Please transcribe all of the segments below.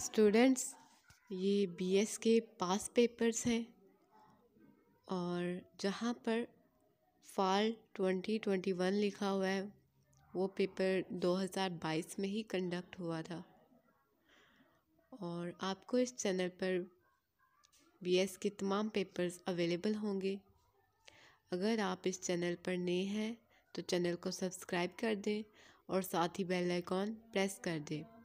Students, ये BS के पास papers हैं और जहाँ पर फाल 2021 लिखा हुआ है, वो पेपर 2022 में ही कंडक्ट हुआ था। और आपको इस चैनल पर बीएस के तमाम पेपर्स अवेलेबल होंगे। अगर आप इस चैनल पर नए हैं तो चैनल को सब्सक्राइब कर दें और साथ ही बेल आइकॉन प्रेस कर दें।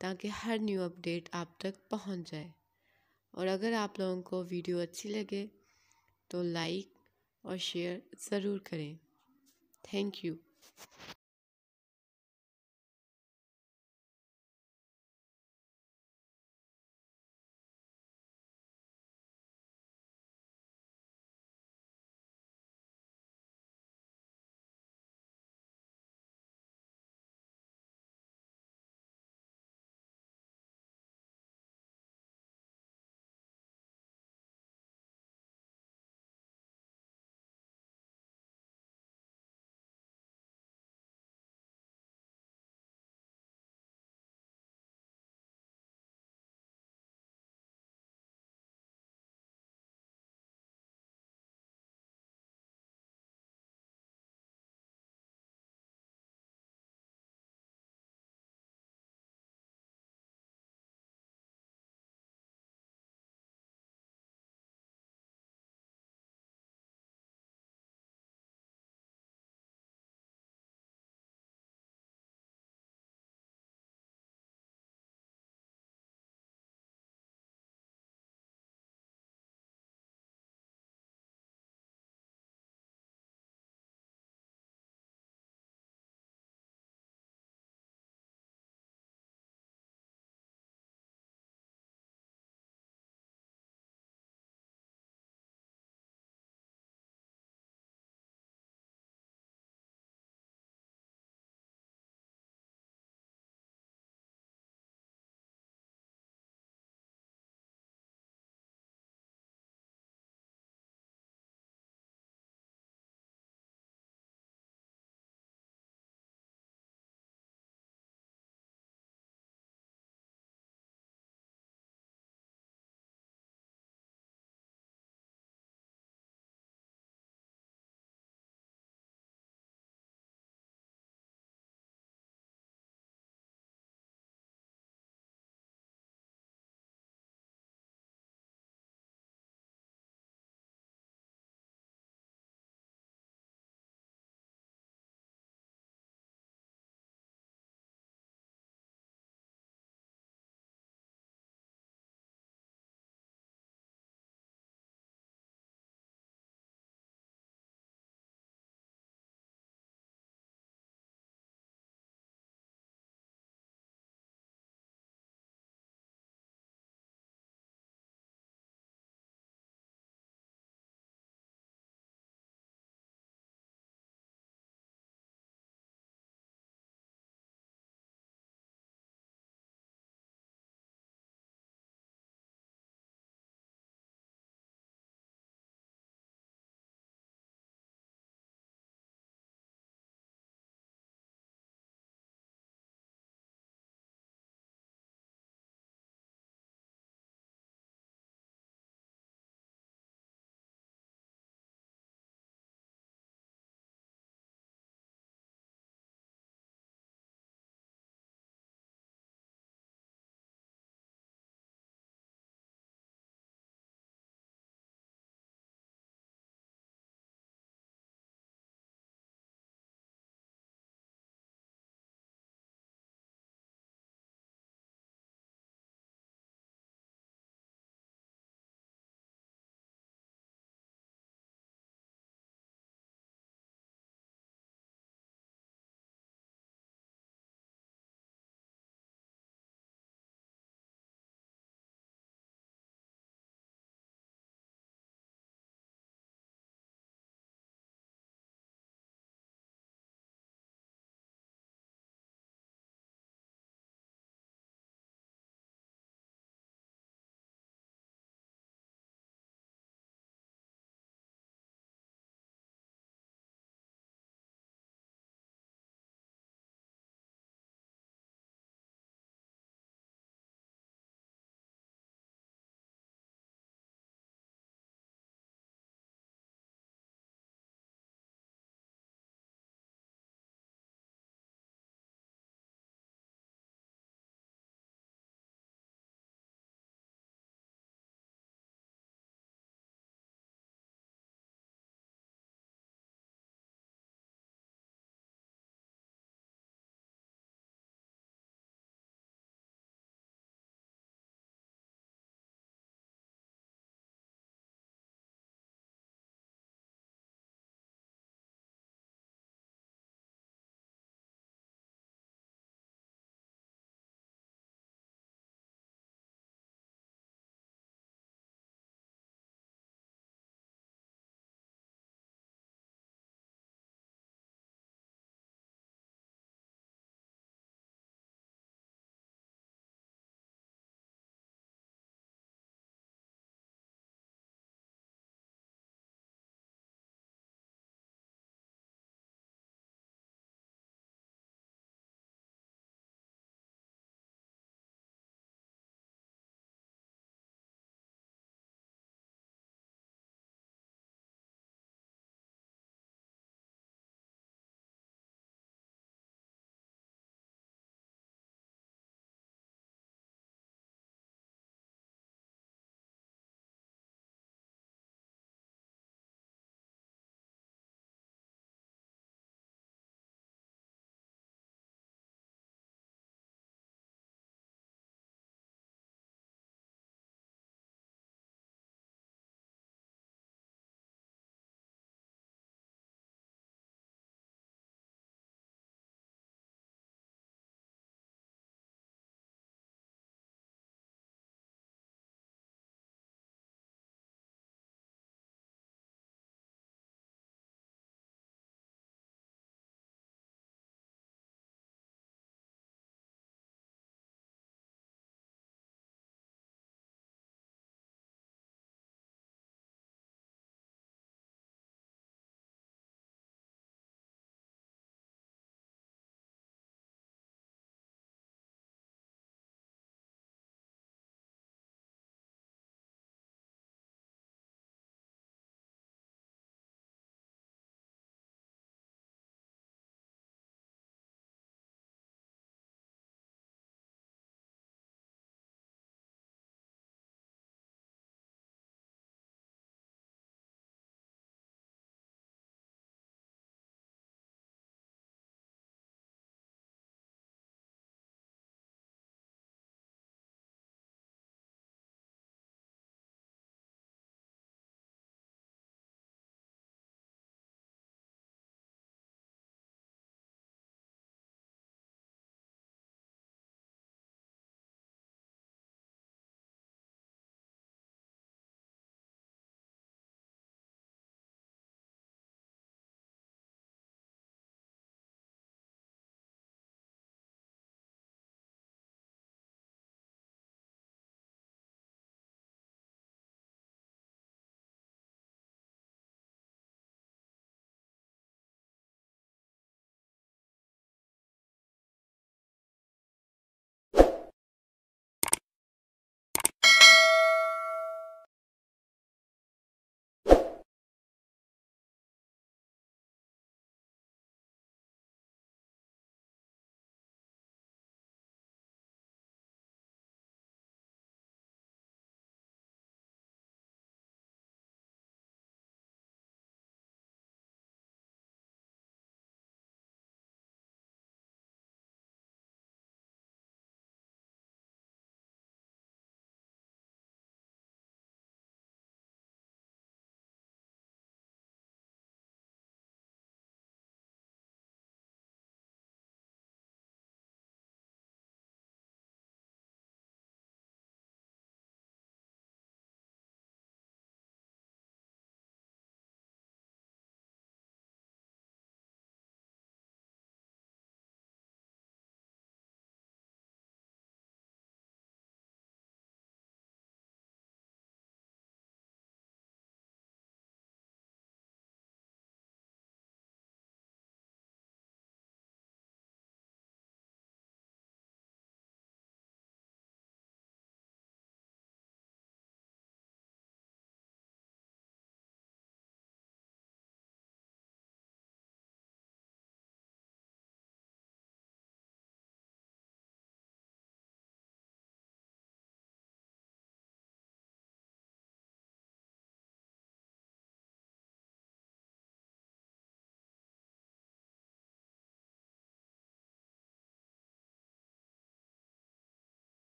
ताकि हर न्यू अपडेट आप तक पहुँच जाए। और अगर आप लोगों को वीडियो अच्छी लगे तो लाइक और शेयर ज़रूर करें। Thank you.